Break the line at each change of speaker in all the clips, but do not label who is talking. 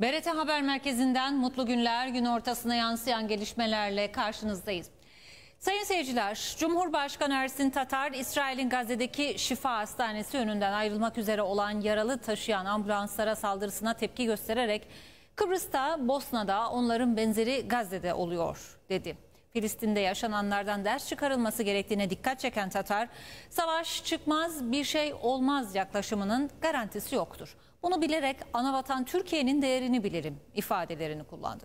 BRT Haber Merkezi'nden mutlu günler gün ortasına yansıyan gelişmelerle karşınızdayız. Sayın seyirciler, Cumhurbaşkanı Ersin Tatar, İsrail'in Gazze'deki Şifa Hastanesi önünden ayrılmak üzere olan yaralı taşıyan ambulanslara saldırısına tepki göstererek Kıbrıs'ta, Bosna'da onların benzeri Gazze'de oluyor dedi. Filistin'de yaşananlardan ders çıkarılması gerektiğine dikkat çeken Tatar, savaş çıkmaz bir şey olmaz yaklaşımının garantisi yoktur. Bunu bilerek anavatan Türkiye'nin değerini bilirim ifadelerini kullandı.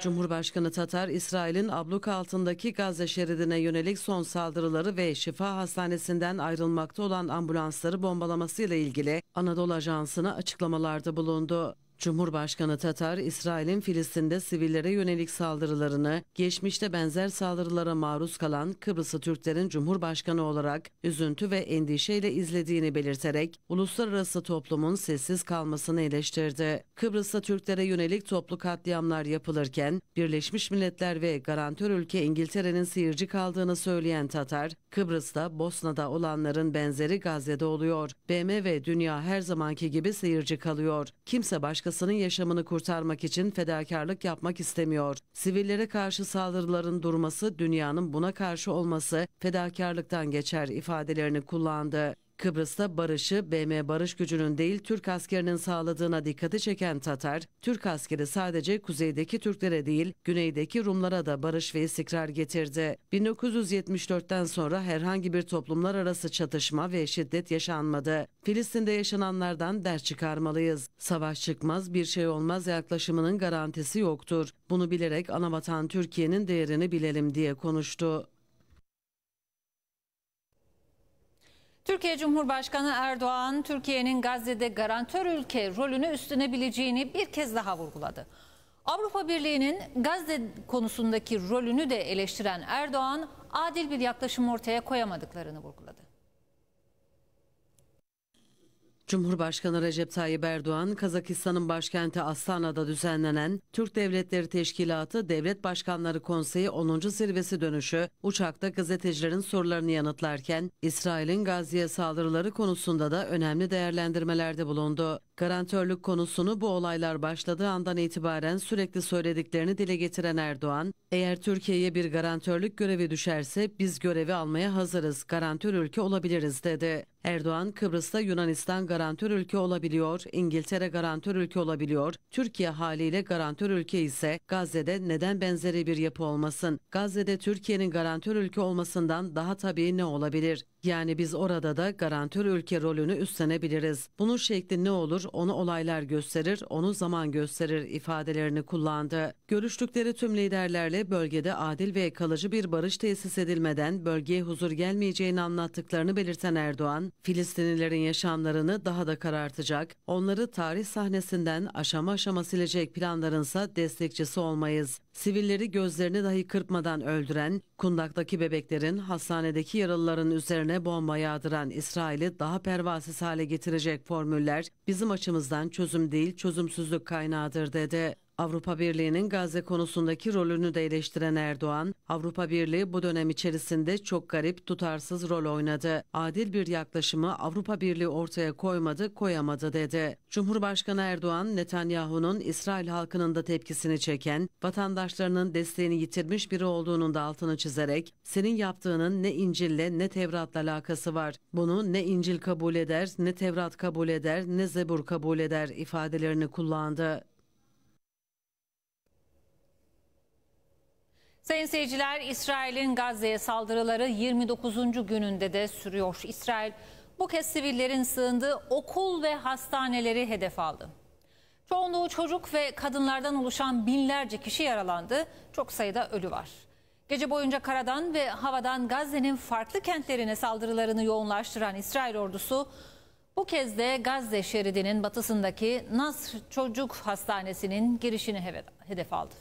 Cumhurbaşkanı Tatar, İsrail'in abluk altındaki Gazze şeridine yönelik son saldırıları ve Şifa Hastanesi'nden ayrılmakta olan ambulansları bombalamasıyla ilgili Anadolu Ajansı'na açıklamalarda bulundu. Cumhurbaşkanı Tatar, İsrail'in Filistin'de sivillere yönelik saldırılarını, geçmişte benzer saldırılara maruz kalan Kıbrıs'ı Türklerin Cumhurbaşkanı olarak üzüntü ve endişeyle izlediğini belirterek uluslararası toplumun sessiz kalmasını eleştirdi. Kıbrıs'ta Türklere yönelik toplu katliamlar yapılırken Birleşmiş Milletler ve garantör ülke İngiltere'nin seyirci kaldığını söyleyen Tatar, Kıbrıs'ta, Bosna'da olanların benzeri Gazze'de oluyor. BM ve dünya her zamanki gibi seyirci kalıyor. Kimse başkasının yaşamını kurtarmak için fedakarlık yapmak istemiyor. Sivillere karşı saldırıların durması, dünyanın buna karşı olması fedakarlıktan geçer ifadelerini kullandı. Kıbrıs'ta barışı BM barış gücünün değil Türk askerinin sağladığına dikkati çeken Tatar, Türk askeri sadece kuzeydeki Türklere değil güneydeki Rumlara da barış ve istikrar getirdi. 1974'ten sonra herhangi bir toplumlar arası çatışma ve şiddet yaşanmadı. Filistin'de yaşananlardan ders çıkarmalıyız. Savaş çıkmaz bir şey olmaz yaklaşımının garantisi yoktur. Bunu bilerek anavatan Türkiye'nin değerini bilelim diye konuştu.
Türkiye Cumhurbaşkanı Erdoğan, Türkiye'nin Gazze'de garantör ülke rolünü üstlenebileceğini bir kez daha vurguladı. Avrupa Birliği'nin Gazze konusundaki rolünü de eleştiren Erdoğan, adil bir yaklaşım ortaya koyamadıklarını vurguladı.
Cumhurbaşkanı Recep Tayyip Erdoğan, Kazakistan'ın başkenti Astana'da düzenlenen Türk Devletleri Teşkilatı Devlet Başkanları Konseyi 10. zirvesi dönüşü uçakta gazetecilerin sorularını yanıtlarken İsrail'in Gazze'ye saldırıları konusunda da önemli değerlendirmelerde bulundu. Garantörlük konusunu bu olaylar başladığı andan itibaren sürekli söylediklerini dile getiren Erdoğan, eğer Türkiye'ye bir garantörlük görevi düşerse biz görevi almaya hazırız, garantör ülke olabiliriz dedi. Erdoğan, Kıbrıs'ta Yunanistan garantör ülke olabiliyor, İngiltere garantör ülke olabiliyor, Türkiye haliyle garantör ülke ise Gazze'de neden benzeri bir yapı olmasın? Gazze'de Türkiye'nin garantör ülke olmasından daha tabii ne olabilir? Yani biz orada da garantör ülke rolünü üstlenebiliriz. Bunun şekli ne olur onu olaylar gösterir, onu zaman gösterir ifadelerini kullandı. Görüştükleri tüm liderlerle bölgede adil ve kalıcı bir barış tesis edilmeden bölgeye huzur gelmeyeceğini anlattıklarını belirten Erdoğan, Filistinlilerin yaşamlarını daha da karartacak, onları tarih sahnesinden aşama aşama silecek planlarınsa destekçisi olmayız. Sivilleri gözlerini dahi kırpmadan öldüren, kundaktaki bebeklerin, hastanedeki yaralıların üzerine bomba yağdıran İsrail'i daha pervasız hale getirecek formüller bizim açımızdan çözüm değil çözümsüzlük kaynağıdır dedi. Avrupa Birliği'nin Gazze konusundaki rolünü de eleştiren Erdoğan, Avrupa Birliği bu dönem içerisinde çok garip, tutarsız rol oynadı. Adil bir yaklaşımı Avrupa Birliği ortaya koymadı, koyamadı dedi. Cumhurbaşkanı Erdoğan, Netanyahu'nun İsrail halkının da tepkisini çeken, vatandaşlarının desteğini yitirmiş biri olduğunun da altını çizerek, senin yaptığının ne İncil'le ne Tevrat'la alakası var. Bunu ne İncil kabul eder, ne Tevrat kabul eder, ne Zebur kabul eder ifadelerini kullandı.
Sayın seyirciler, İsrail'in Gazze'ye saldırıları 29. gününde de sürüyor. İsrail bu kez sivillerin sığındığı okul ve hastaneleri hedef aldı. Çoğunluğu çocuk ve kadınlardan oluşan binlerce kişi yaralandı. Çok sayıda ölü var. Gece boyunca karadan ve havadan Gazze'nin farklı kentlerine saldırılarını yoğunlaştıran İsrail ordusu bu kez de Gazze şeridinin batısındaki Nasr Çocuk Hastanesi'nin girişini hedef aldı.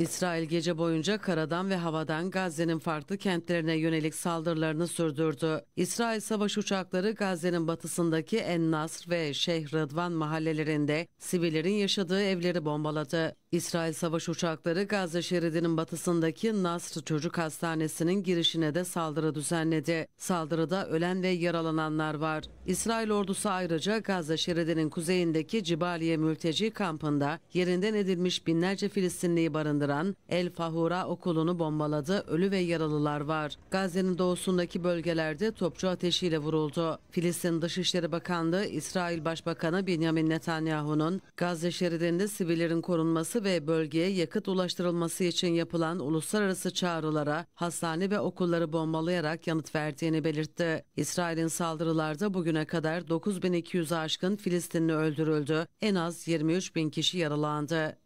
İsrail gece boyunca karadan ve havadan Gazze'nin farklı kentlerine yönelik saldırılarını sürdürdü. İsrail savaş uçakları Gazze'nin batısındaki En Nasr ve Şeyh Rıdvan mahallelerinde sivillerin yaşadığı evleri bombaladı. İsrail savaş uçakları Gazze şeridinin batısındaki Nasr Çocuk Hastanesi'nin girişine de saldırı düzenledi. Saldırıda ölen ve yaralananlar var. İsrail ordusu ayrıca Gazze şeridinin kuzeyindeki Cibaliye mülteci kampında yerinden edilmiş binlerce Filistinliyi barındıran El Fahura okulunu bombaladı. Ölü ve yaralılar var. Gazze'nin doğusundaki bölgelerde topçu ateşiyle vuruldu. Filistin Dışişleri Bakanlığı İsrail Başbakanı Benjamin Netanyahu'nun Gazze şeridinde sivillerin korunması ve bölgeye yakıt ulaştırılması için yapılan uluslararası çağrılara hastane ve okulları bombalayarak yanıt verdiğini belirtti. İsrail'in saldırılarda bugüne kadar 9200'e aşkın Filistinli öldürüldü. En az 23 bin kişi yaralandı.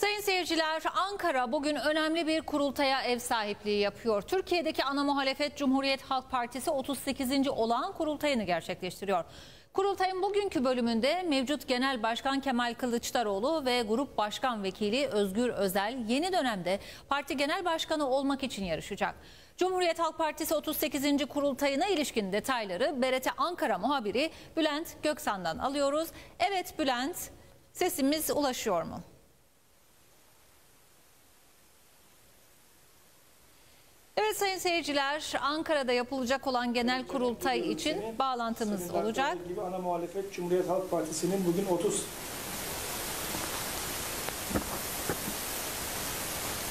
Sayın seyirciler, Ankara bugün önemli bir kurultaya ev sahipliği yapıyor. Türkiye'deki ana muhalefet Cumhuriyet Halk Partisi 38. olağan kurultayını gerçekleştiriyor. Kurultayın bugünkü bölümünde mevcut Genel Başkan Kemal Kılıçdaroğlu ve Grup Başkan Vekili Özgür Özel yeni dönemde parti genel başkanı olmak için yarışacak. Cumhuriyet Halk Partisi 38. kurultayına ilişkin detayları BRT Ankara muhabiri Bülent Göksan'dan alıyoruz. Evet Bülent, sesimiz ulaşıyor mu? Evet sayın seyirciler, Ankara'da yapılacak olan genel kurultay için bağlantımız olacak.
Gibi ana muhalefet Cumhuriyet Halk Partisi'nin bugün 30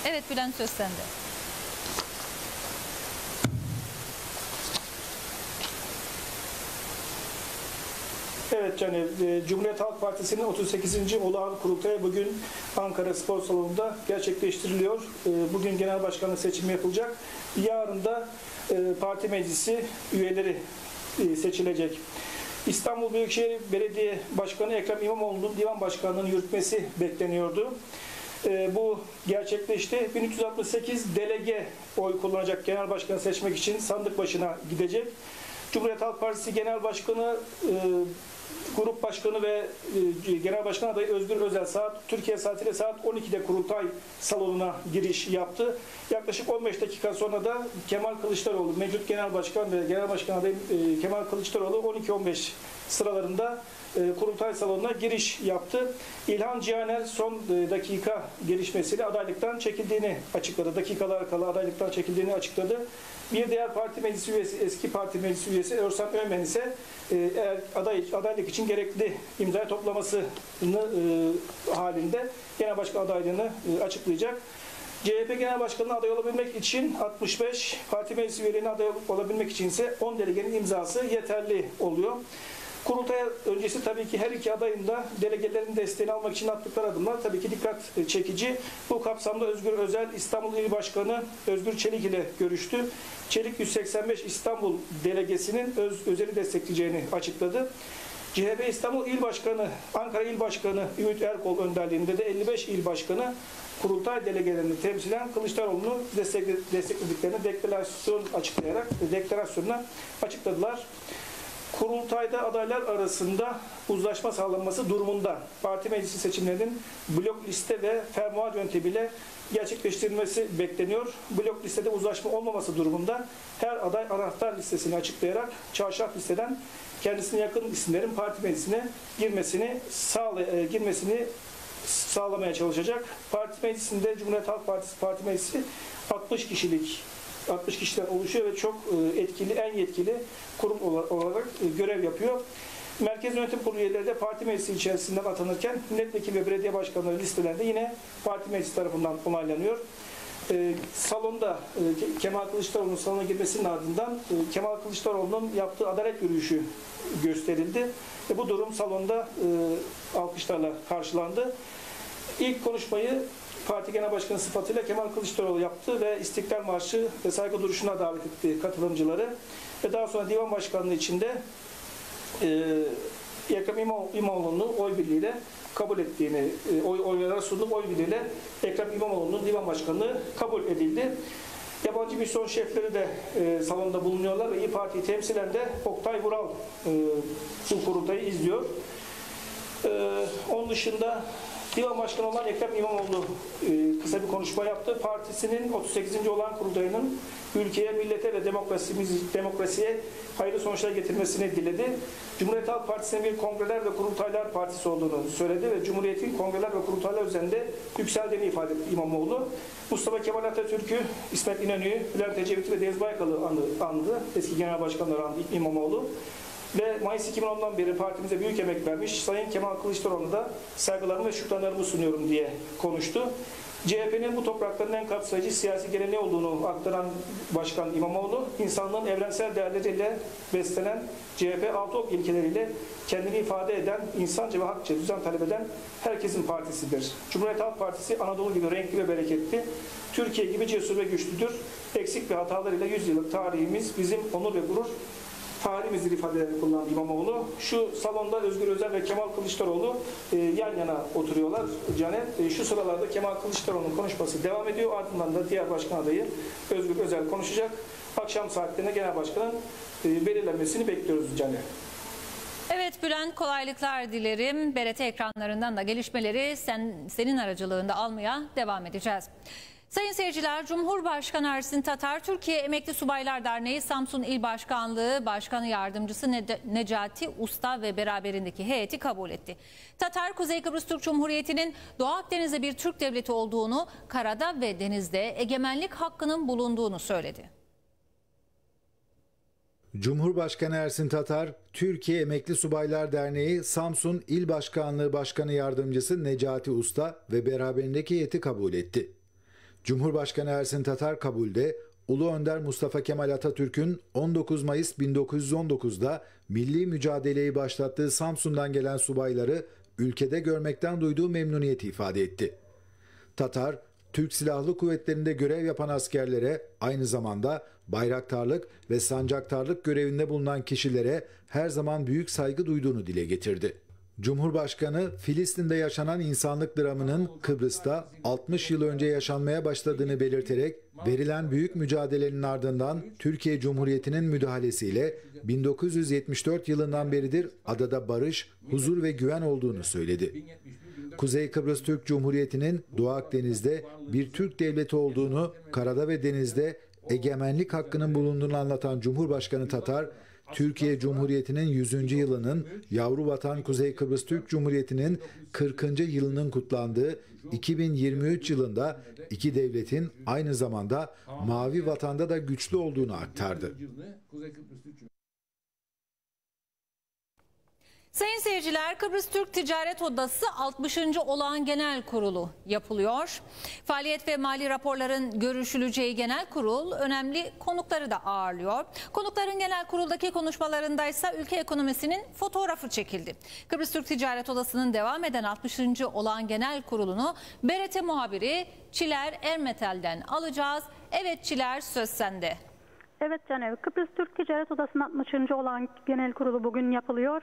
Evet Bülent söz sende.
Evet Caner, e, Cumhuriyet Halk Partisi'nin 38. olağan kurultayı bugün Ankara Spor Salonu'nda gerçekleştiriliyor. E, Bugün genel başkanlık seçimi yapılacak. Yarın da e, parti meclisi üyeleri seçilecek. İstanbul Büyükşehir Belediye Başkanı Ekrem İmamoğlu'nun divan başkanlığını yürütmesi bekleniyordu. E, bu gerçekleşti. 1368 delege oy kullanacak genel başkanı seçmek için sandık başına gidecek. Cumhuriyet Halk Partisi Genel Başkanı, Grup Başkanı ve e, Genel Başkan adayı Özgür Özel saat Türkiye saatiyle saat 12'de kurultay salonuna giriş yaptı. Yaklaşık 15 dakika sonra da Kemal Kılıçdaroğlu, mevcut Genel Başkan ve Genel Başkan adayı e, Kemal Kılıçdaroğlu 12-15 sıralarında e, kurultay salonuna giriş yaptı. İlhan Cihaner son e, dakika gelişmesiyle adaylıktan çekildiğini açıkladı. Dakikalar kala adaylıktan çekildiğini açıkladı. Bir diğer parti meclisi üyesi, eski parti meclisi üyesi Örsan Ömen ise eğer aday, adaylık için gerekli imza toplamasını e, halinde genel başkan adaylığını e, açıklayacak. CHP Genel Başkanı'na aday olabilmek için 65, parti meclis üyeliğine aday olabilmek için ise 10 delegenin imzası yeterli oluyor. Kurultaya öncesi tabii ki her iki adayın da delegelerin desteğini almak için attıkları adımlar tabii ki dikkat çekici. Bu kapsamda Özgür Özel İstanbul İl Başkanı Özgür Çelik ile görüştü. Çelik 185 İstanbul delegesinin öz, özeli destekleyeceğini açıkladı. CHP İstanbul İl Başkanı, Ankara İl Başkanı Ümit Erkol önderliğinde de 55 il başkanı kurultay delegelerini temsilen Kılıçdaroğlu'nu destekle- desteklediklerini deklarasyon açıklayarak deklarasyonla açıkladılar. Kurultayda adaylar arasında uzlaşma sağlanması durumunda parti meclisi seçimlerinin blok liste ve fermuar yöntemiyle gerçekleştirilmesi bekleniyor. Blok listede uzlaşma olmaması durumunda her aday anahtar listesini açıklayarak çarşaf listeden kendisine yakın isimlerin parti meclisine girmesini sağla, e, girmesini sağlamaya çalışacak. Parti meclisinde Cumhuriyet Halk Partisi Parti Meclisi 60 kişilik 60 kişiden oluşuyor ve çok e, etkili, en yetkili kurum ola- olarak e, görev yapıyor. Merkez Yönetim Kurulu üyeleri de parti meclisi içerisinden atanırken milletvekili ve belediye başkanları listelerinde yine parti meclisi tarafından onaylanıyor. E, salonda Ke- Kemal Kılıçdaroğlu'nun salona girmesinin ardından Kemal Kılıçdaroğlu'nun yaptığı adalet yürüyüşü gösterildi. Bu durum salonda e, alkışlarla karşılandı. İlk konuşmayı Parti Genel Başkanı sıfatıyla Kemal Kılıçdaroğlu yaptı ve İstiklal Marşı ve saygı duruşuna davet etti katılımcıları. Ve daha sonra Divan Başkanlığı içinde e, Ekrem İmam- İmamoğlu'nu oy birliğiyle kabul ettiğini, e, oy, oylara sunduğu oy birliğiyle Ekrem İmamoğlu'nun Divan Başkanlığı kabul edildi. Yabancı misyon şefleri de e, salonda bulunuyorlar ve İYİ Parti'yi temsilen de Oktay Vural e, bu kurultayı izliyor. Ee, onun dışında Divan Başkanı olan Ekrem İmamoğlu e, kısa bir konuşma yaptı. Partisinin 38. olan kurultayının ülkeye, millete ve demokrasimiz, demokrasiye hayırlı sonuçlar getirmesini diledi. Cumhuriyet Halk Partisi'nin bir kongreler ve kurultaylar partisi olduğunu söyledi ve Cumhuriyet'in kongreler ve kurultaylar üzerinde yükseldiğini ifade etti İmamoğlu. Mustafa Kemal Atatürk'ü, İsmet İnönü'yü, Bülent Ecevit'i ve Deniz Baykal'ı andı, andı. Eski genel başkanları andı İmamoğlu. Ve Mayıs 2010'dan beri partimize büyük emek vermiş Sayın Kemal Kılıçdaroğlu'na da saygılarımı ve şükranlarımı sunuyorum diye konuştu. CHP'nin bu toprakların en kapsayıcı siyasi geleneği olduğunu aktaran Başkan İmamoğlu, insanlığın evrensel değerleriyle beslenen CHP altı ok ilkeleriyle kendini ifade eden, insanca ve hakça düzen talep eden herkesin partisidir. Cumhuriyet Halk Partisi Anadolu gibi renkli ve bereketli, Türkiye gibi cesur ve güçlüdür. Eksik ve hatalarıyla 100 yıllık tarihimiz bizim onur ve gurur tarihimizdir ifadelerini kullandı İmamoğlu. Şu salonda Özgür Özel ve Kemal Kılıçdaroğlu e, yan yana oturuyorlar Canet. E, şu sıralarda Kemal Kılıçdaroğlu'nun konuşması devam ediyor. Ardından da diğer başkan adayı Özgür Özel konuşacak. Akşam saatlerinde genel başkanın e, belirlenmesini bekliyoruz Canet.
Evet Bülent kolaylıklar dilerim. BRT ekranlarından da gelişmeleri sen, senin aracılığında almaya devam edeceğiz. Sayın seyirciler, Cumhurbaşkanı Ersin Tatar, Türkiye Emekli Subaylar Derneği Samsun İl Başkanlığı Başkanı Yardımcısı Necati Usta ve beraberindeki heyeti kabul etti. Tatar, Kuzey Kıbrıs Türk Cumhuriyeti'nin Doğu Akdeniz'de bir Türk devleti olduğunu, karada ve denizde egemenlik hakkının bulunduğunu söyledi.
Cumhurbaşkanı Ersin Tatar, Türkiye Emekli Subaylar Derneği Samsun İl Başkanlığı Başkanı Yardımcısı Necati Usta ve beraberindeki heyeti kabul etti. Cumhurbaşkanı Ersin Tatar kabulde Ulu Önder Mustafa Kemal Atatürk'ün 19 Mayıs 1919'da milli mücadeleyi başlattığı Samsun'dan gelen subayları ülkede görmekten duyduğu memnuniyeti ifade etti. Tatar, Türk Silahlı Kuvvetleri'nde görev yapan askerlere aynı zamanda bayraktarlık ve sancaktarlık görevinde bulunan kişilere her zaman büyük saygı duyduğunu dile getirdi. Cumhurbaşkanı Filistin'de yaşanan insanlık dramının Kıbrıs'ta 60 yıl önce yaşanmaya başladığını belirterek verilen büyük mücadelenin ardından Türkiye Cumhuriyeti'nin müdahalesiyle 1974 yılından beridir adada barış, huzur ve güven olduğunu söyledi. Kuzey Kıbrıs Türk Cumhuriyeti'nin Doğu Akdeniz'de bir Türk devleti olduğunu, karada ve denizde egemenlik hakkının bulunduğunu anlatan Cumhurbaşkanı Tatar, Türkiye Cumhuriyeti'nin 100. yılının yavru vatan Kuzey Kıbrıs Türk Cumhuriyeti'nin 40. yılının kutlandığı 2023 yılında iki devletin aynı zamanda mavi vatanda da güçlü olduğunu aktardı.
Sayın seyirciler Kıbrıs Türk Ticaret Odası 60. olağan genel kurulu yapılıyor. Faaliyet ve mali raporların görüşüleceği genel kurul önemli konukları da ağırlıyor. Konukların genel kuruldaki konuşmalarında ise ülke ekonomisinin fotoğrafı çekildi. Kıbrıs Türk Ticaret Odası'nın devam eden 60. olağan genel kurulunu BRT muhabiri Çiler Ermetel'den alacağız. Evet Çiler söz sende.
Evet Canev, Kıbrıs Türk Ticaret Odası'nın 60. olan genel kurulu bugün yapılıyor.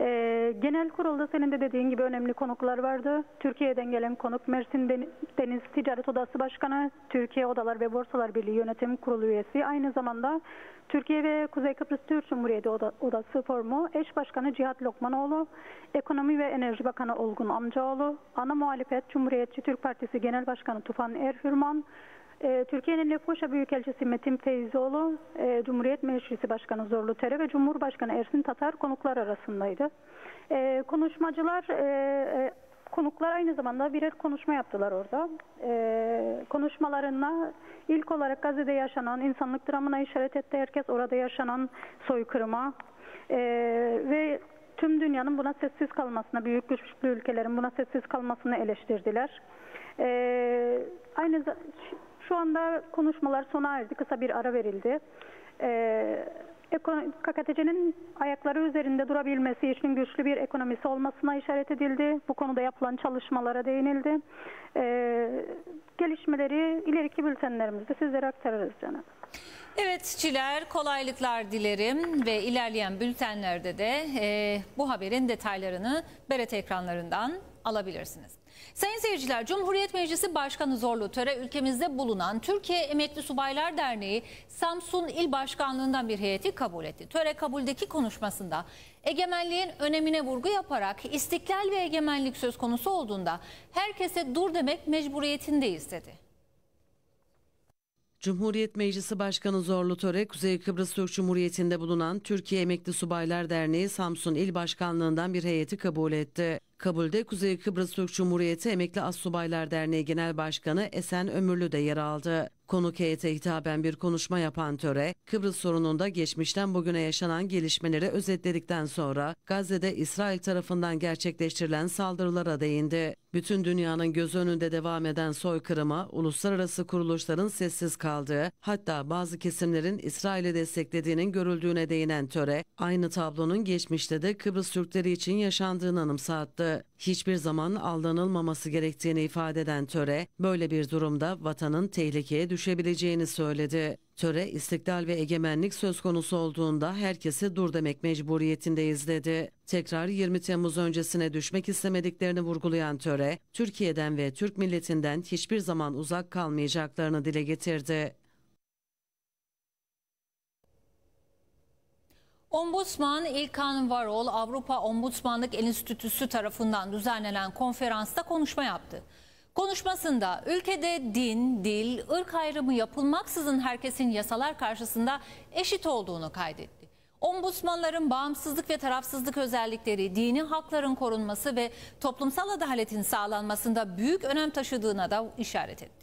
Ee, genel kurulda senin de dediğin gibi önemli konuklar vardı. Türkiye'den gelen konuk Mersin Deniz Ticaret Odası Başkanı, Türkiye Odalar ve Borsalar Birliği Yönetim Kurulu üyesi, aynı zamanda Türkiye ve Kuzey Kıbrıs Türk Cumhuriyeti Odası Forumu eş başkanı Cihat Lokmanoğlu, Ekonomi ve Enerji Bakanı Olgun Amcaoğlu, ana muhalefet Cumhuriyetçi Türk Partisi Genel Başkanı Tufan Erhürman, e, Türkiye'nin Lefkoşa Büyükelçisi Metin Feyzoğlu, e, Cumhuriyet Meclisi Başkanı Zorlu Tere ve Cumhurbaşkanı Ersin Tatar konuklar arasındaydı. E, konuşmacılar, e, e, konuklar aynı zamanda birer konuşma yaptılar orada. E, konuşmalarında ilk olarak Gazze'de yaşanan insanlık dramına işaret etti. Herkes orada yaşanan soykırıma ve tüm dünyanın buna sessiz kalmasına, büyük güçlü ülkelerin buna sessiz kalmasını eleştirdiler. Aynı şu anda konuşmalar sona erdi. Kısa bir ara verildi. Ee, KKTC'nin ayakları üzerinde durabilmesi için güçlü bir ekonomisi olmasına işaret edildi. Bu konuda yapılan çalışmalara değinildi. Ee, gelişmeleri ileriki bültenlerimizde sizlere aktarırız canım.
Evet Çiler kolaylıklar dilerim ve ilerleyen bültenlerde de e, bu haberin detaylarını BRT ekranlarından alabilirsiniz. Sayın seyirciler, Cumhuriyet Meclisi Başkanı Zorlu Töre ülkemizde bulunan Türkiye Emekli Subaylar Derneği Samsun İl Başkanlığından bir heyeti kabul etti. Töre kabuldeki konuşmasında egemenliğin önemine vurgu yaparak istiklal ve egemenlik söz konusu olduğunda herkese dur demek mecburiyetindeyiz dedi.
Cumhuriyet Meclisi Başkanı Zorlu Töre, Kuzey Kıbrıs Türk Cumhuriyeti'nde bulunan Türkiye Emekli Subaylar Derneği Samsun İl Başkanlığından bir heyeti kabul etti. Kabulde Kuzey Kıbrıs Türk Cumhuriyeti Emekli Assubaylar Derneği Genel Başkanı Esen Ömürlü de yer aldı. Konuk heyete hitaben bir konuşma yapan töre, Kıbrıs sorununda geçmişten bugüne yaşanan gelişmeleri özetledikten sonra Gazze'de İsrail tarafından gerçekleştirilen saldırılara değindi. Bütün dünyanın göz önünde devam eden soykırıma uluslararası kuruluşların sessiz kaldığı, hatta bazı kesimlerin İsrail'i desteklediğinin görüldüğüne değinen töre, aynı tablonun geçmişte de Kıbrıs Türkleri için yaşandığını anımsattı. Hiçbir zaman aldanılmaması gerektiğini ifade eden töre, böyle bir durumda vatanın tehlikeye düşebileceğini söyledi. Töre, istiklal ve egemenlik söz konusu olduğunda herkese dur demek mecburiyetindeyiz dedi. Tekrar 20 Temmuz öncesine düşmek istemediklerini vurgulayan töre, Türkiye'den ve Türk milletinden hiçbir zaman uzak kalmayacaklarını dile getirdi.
Ombudsman İlkan Varol Avrupa Ombudsmanlık Enstitüsü tarafından düzenlenen konferansta konuşma yaptı. Konuşmasında ülkede din, dil, ırk ayrımı yapılmaksızın herkesin yasalar karşısında eşit olduğunu kaydetti. Ombudsmanların bağımsızlık ve tarafsızlık özellikleri, dini hakların korunması ve toplumsal adaletin sağlanmasında büyük önem taşıdığına da işaret etti.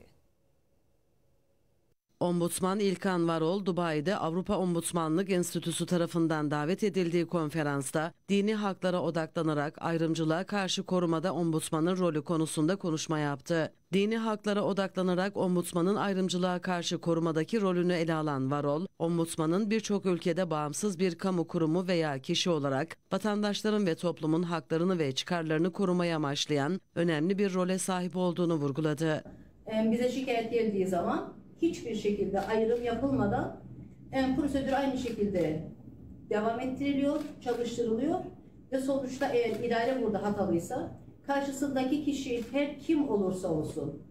Ombudsman İlkan Varol, Dubai'de Avrupa Ombudsmanlık Enstitüsü tarafından davet edildiği konferansta dini haklara odaklanarak ayrımcılığa karşı korumada ombudsmanın rolü konusunda konuşma yaptı. Dini haklara odaklanarak ombudsmanın ayrımcılığa karşı korumadaki rolünü ele alan Varol, ombudsmanın birçok ülkede bağımsız bir kamu kurumu veya kişi olarak vatandaşların ve toplumun haklarını ve çıkarlarını korumaya amaçlayan önemli bir role sahip olduğunu vurguladı.
Bize şikayet geldiği zaman hiçbir şekilde ayrım yapılmadan en prosedür aynı şekilde devam ettiriliyor, çalıştırılıyor ve sonuçta eğer idare burada hatalıysa karşısındaki kişi her kim olursa olsun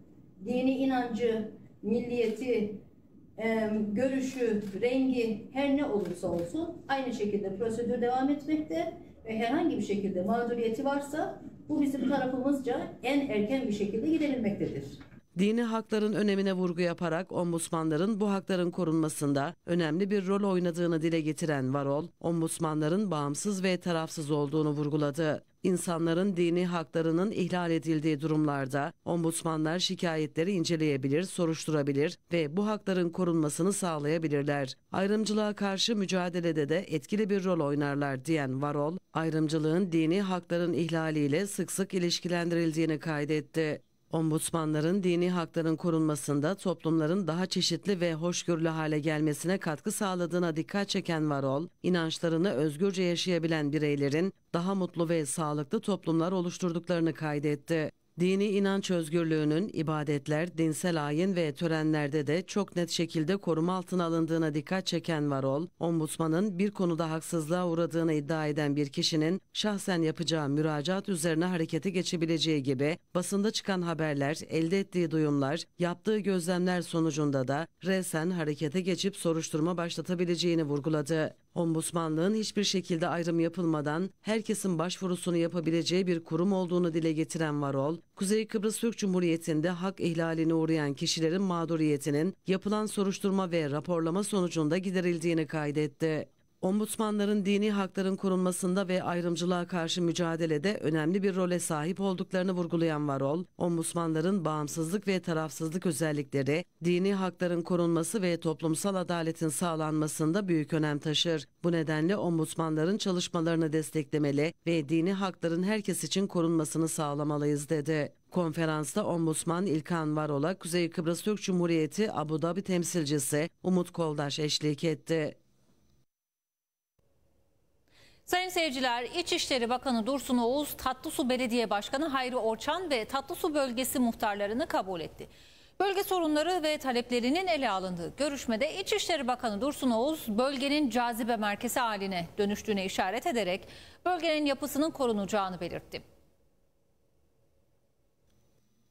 dini inancı, milliyeti, e, görüşü, rengi her ne olursa olsun aynı şekilde prosedür devam etmekte ve herhangi bir şekilde mağduriyeti varsa bu bizim tarafımızca en erken bir şekilde giderilmektedir.
Dini hakların önemine vurgu yaparak ombudsmanların bu hakların korunmasında önemli bir rol oynadığını dile getiren Varol, ombudsmanların bağımsız ve tarafsız olduğunu vurguladı. İnsanların dini haklarının ihlal edildiği durumlarda ombudsmanlar şikayetleri inceleyebilir, soruşturabilir ve bu hakların korunmasını sağlayabilirler. Ayrımcılığa karşı mücadelede de etkili bir rol oynarlar diyen Varol, ayrımcılığın dini hakların ihlaliyle sık sık ilişkilendirildiğini kaydetti. Ombudsmanların dini hakların korunmasında toplumların daha çeşitli ve hoşgörülü hale gelmesine katkı sağladığına dikkat çeken Varol, inançlarını özgürce yaşayabilen bireylerin daha mutlu ve sağlıklı toplumlar oluşturduklarını kaydetti. Dini inanç özgürlüğünün ibadetler, dinsel ayin ve törenlerde de çok net şekilde koruma altına alındığına dikkat çeken Varol, ombudsmanın bir konuda haksızlığa uğradığını iddia eden bir kişinin şahsen yapacağı müracaat üzerine harekete geçebileceği gibi basında çıkan haberler, elde ettiği duyumlar, yaptığı gözlemler sonucunda da resen harekete geçip soruşturma başlatabileceğini vurguladı. Ombudsmanlığın hiçbir şekilde ayrım yapılmadan herkesin başvurusunu yapabileceği bir kurum olduğunu dile getiren Varol, Kuzey Kıbrıs Türk Cumhuriyeti'nde hak ihlaline uğrayan kişilerin mağduriyetinin yapılan soruşturma ve raporlama sonucunda giderildiğini kaydetti. Ombudsmanların dini hakların korunmasında ve ayrımcılığa karşı mücadelede önemli bir role sahip olduklarını vurgulayan Varol, ombudsmanların bağımsızlık ve tarafsızlık özellikleri, dini hakların korunması ve toplumsal adaletin sağlanmasında büyük önem taşır. Bu nedenle ombudsmanların çalışmalarını desteklemeli ve dini hakların herkes için korunmasını sağlamalıyız dedi. Konferansta Ombudsman İlkan Varol'a Kuzey Kıbrıs Türk Cumhuriyeti Abu Dhabi temsilcisi Umut Koldaş eşlik etti.
Sayın seyirciler, İçişleri Bakanı Dursun Oğuz, Tatlısu Belediye Başkanı Hayri Orçan ve Tatlısu bölgesi muhtarlarını kabul etti. Bölge sorunları ve taleplerinin ele alındığı görüşmede İçişleri Bakanı Dursun Oğuz, bölgenin cazibe merkezi haline dönüştüğüne işaret ederek bölgenin yapısının korunacağını belirtti.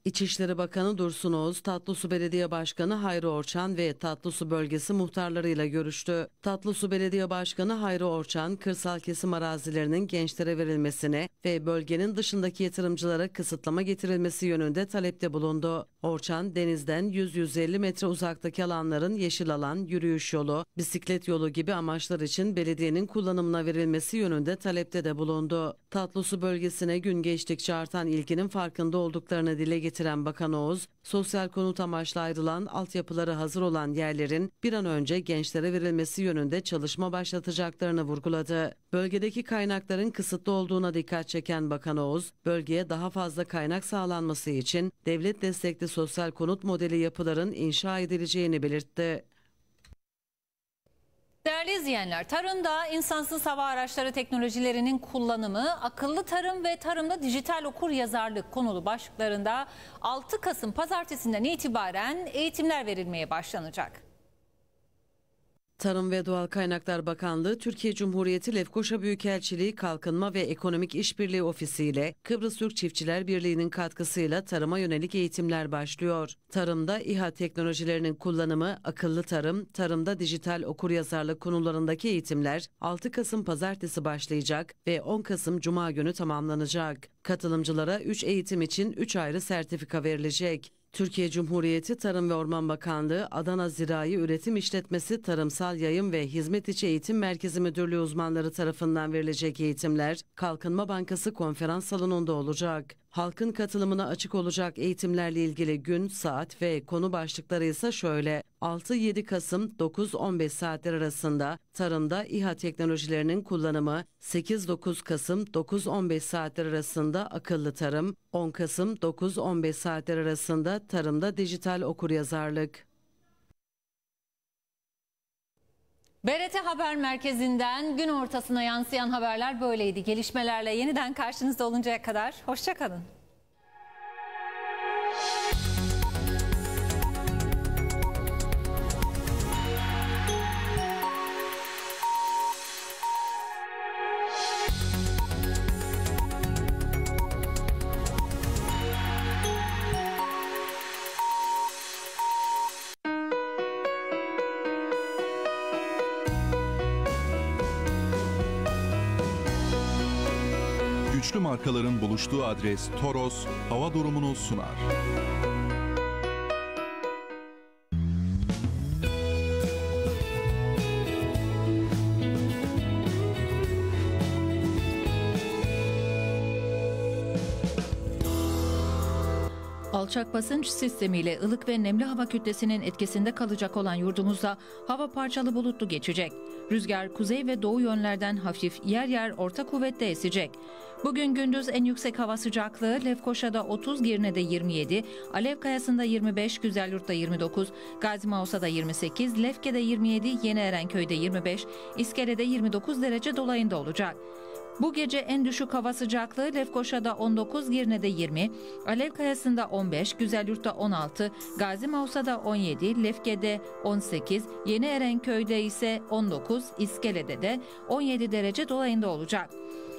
İçişleri Bakanı Dursun Oğuz, Tatlısu Belediye Başkanı Hayri Orçan ve Tatlısu bölgesi muhtarlarıyla görüştü. Tatlısu Belediye Başkanı Hayri Orçan, kırsal kesim arazilerinin gençlere verilmesine ve bölgenin dışındaki yatırımcılara kısıtlama getirilmesi yönünde talepte bulundu. Orçan, denizden 100-150 metre uzaktaki alanların yeşil alan, yürüyüş yolu, bisiklet yolu gibi amaçlar için belediyenin kullanımına verilmesi yönünde talepte de bulundu. Tatlısu bölgesine gün geçtikçe artan ilginin farkında olduklarını dile getiren Bakan Oğuz, sosyal konut amaçlı ayrılan altyapıları hazır olan yerlerin bir an önce gençlere verilmesi yönünde çalışma başlatacaklarını vurguladı. Bölgedeki kaynakların kısıtlı olduğuna dikkat çeken Bakan Oğuz, bölgeye daha fazla kaynak sağlanması için devlet destekli sosyal konut modeli yapıların inşa edileceğini belirtti.
Değerli izleyenler, tarımda insansız hava araçları teknolojilerinin kullanımı, akıllı tarım ve tarımda dijital okur yazarlık konulu başlıklarında 6 Kasım pazartesinden itibaren eğitimler verilmeye başlanacak.
Tarım ve Doğal Kaynaklar Bakanlığı, Türkiye Cumhuriyeti Lefkoşa Büyükelçiliği Kalkınma ve Ekonomik İşbirliği Ofisi ile Kıbrıs Türk Çiftçiler Birliği'nin katkısıyla tarıma yönelik eğitimler başlıyor. Tarımda İHA teknolojilerinin kullanımı, akıllı tarım, tarımda dijital okuryazarlık konularındaki eğitimler 6 Kasım pazartesi başlayacak ve 10 Kasım cuma günü tamamlanacak. Katılımcılara 3 eğitim için 3 ayrı sertifika verilecek. Türkiye Cumhuriyeti Tarım ve Orman Bakanlığı Adana Zirai Üretim İşletmesi Tarımsal Yayın ve Hizmet İçi Eğitim Merkezi Müdürlüğü uzmanları tarafından verilecek eğitimler Kalkınma Bankası konferans salonunda olacak. Halkın katılımına açık olacak eğitimlerle ilgili gün, saat ve konu başlıkları ise şöyle. 6-7 Kasım 9-15 saatler arasında tarımda İHA teknolojilerinin kullanımı, 8-9 Kasım 9-15 saatler arasında akıllı tarım, 10 Kasım 9-15 saatler arasında tarımda dijital okuryazarlık.
BRT Haber Merkezi'nden gün ortasına yansıyan haberler böyleydi. Gelişmelerle yeniden karşınızda oluncaya kadar hoşçakalın.
Güçlü markaların buluştuğu adres Toros hava durumunu sunar.
Alçak basınç sistemiyle ılık ve nemli hava kütlesinin etkisinde kalacak olan yurdumuzda hava parçalı bulutlu geçecek. Rüzgar kuzey ve doğu yönlerden hafif yer yer orta kuvvette esecek. Bugün gündüz en yüksek hava sıcaklığı Lefkoşa'da 30, Girne'de 27, Alev Kayası'nda 25, Güzelyurt'ta 29, Gazi Mausa'da 28, Lefke'de 27, Yeni Erenköy'de 25, İskele'de 29 derece dolayında olacak. Bu gece en düşük hava sıcaklığı Lefkoşa'da 19, Girne'de 20, Alev Kayası'nda 15, Güzelyurt'ta 16, Gazi Mausa'da 17, Lefke'de 18, Yeni Erenköy'de ise 19, İskele'de de 17 derece dolayında olacak.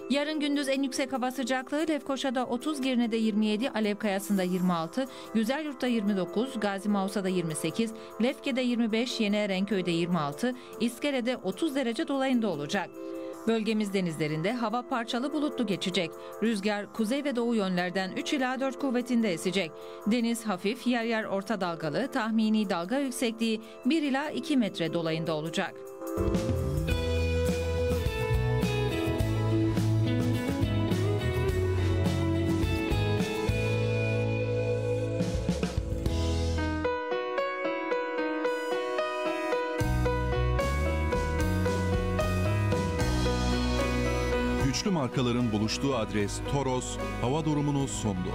Yarın gündüz en yüksek hava sıcaklığı Lefkoşa'da 30, Girne'de 27, Alev Kayası'nda 26, Güzelyurt'ta 29, Gazi Mausa'da 28, Lefke'de 25, Yeni Erenköy'de 26, İskele'de 30 derece dolayında olacak. Bölgemiz denizlerinde hava parçalı bulutlu geçecek. Rüzgar kuzey ve doğu yönlerden 3 ila 4 kuvvetinde esecek. Deniz hafif yer yer orta dalgalı tahmini dalga yüksekliği 1 ila 2 metre dolayında olacak.
Markaların buluştuğu adres Toros hava durumunu sundu.